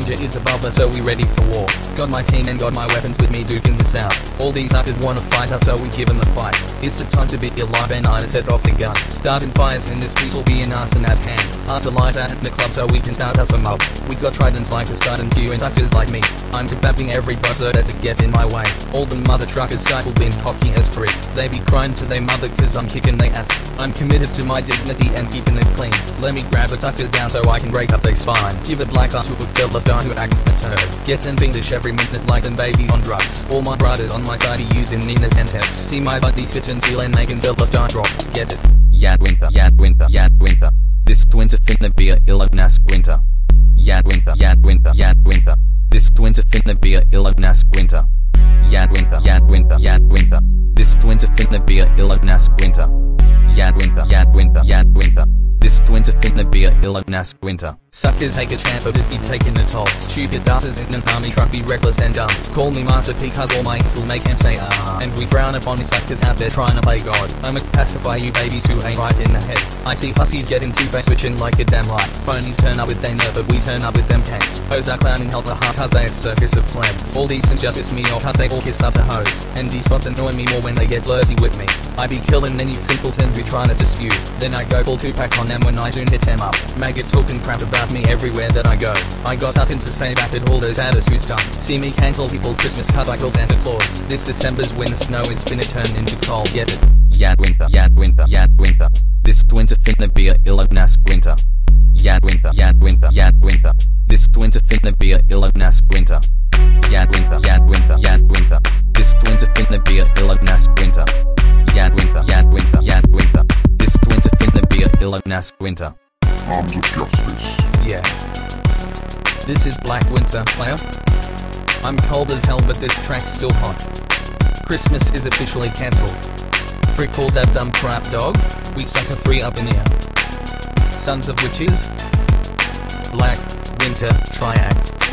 danger is above us, so we ready for war. Got my team and got my weapons with me, duking this out. All these suckers wanna fight us, so we give them a fight. It's the time to be alive and I set off the gun. Starting fires in this piece will be an arson at hand. Us a light at the club so we can start us a mob. We got tridents like Poseidon you and suckers like me. I'm kebabbing every buzzer that get in my way. All the mother truckers stifle been cocky as free. They be crying to their mother cause I'm kicking their ass. I'm committed to my dignity and keeping it clean. Let me grab a tucker down so I can break up their spine. Give the black eye to a girl that's dying to act a turd. Getting English every minute like them baby on drugs. All my brothers on my side are using Nina's and text. See my buddy sit and seal and making villas die drop. Get it? Yad winter, yad winter, yad winter. This winter finna be a illa nas winter. Yad winter, yad winter, yad winter. This winter finna be a illa nas winter. Yad winter, yad winter, yad winter. This winter finna be a illa nas winter. Yad winter, yad winter, yad winter. Be a nas winter. Suckers take a chance but it be taking a toll. Stupid bastards in an army truck be reckless and dumb. Call me Master P cause all my will make him say ah. And we frown upon suckers out there trying to play God. I'ma pacify you babies who ain't right in the head. I see pussies getting two-face switching like a damn light. Phonies turn up with their nerve but we turn up with them tanks. Hoes are clowning hell the heart cause they a circus of plebs. All decent just piss me off cause they all kiss up to hoes. And these spots annoy me more when they get flirty with me. I be killing any simpleton who trying to dispute. Then I go full Tupac on them when I soon hit them. Maggots talking crap about me everywhere that I go. I got nothing to say back at all those attitudes done. See me cancel people's Christmas call Santa Claus. This December's when the snow is finna turn into cold. Get it? Yad winter, yad winter, yad winter. This winter finna be a illa nas winter. Yad winter, yad winter, yad winter. This winter finna be a illa nas winter. Yad winter, yad winter, yad winter. This winter finna be a illa nas winter. Yad winter, yad winter, yad winter. This winter finna be a illa nas winter. Arms of justice. Yeah. This is Black Winter, player. I'm cold as hell, but this track's still hot. Christmas is officially cancelled. Frick all that dumb crap, dog. We sucker free up in here. Sons of witches. Black Winter Triact.